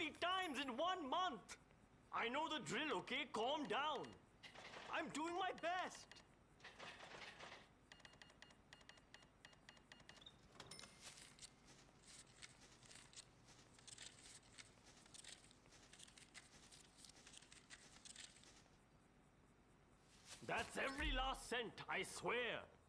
many times in one month? I know the drill, okay? Calm down. I'm doing my best. That's every last cent, I swear.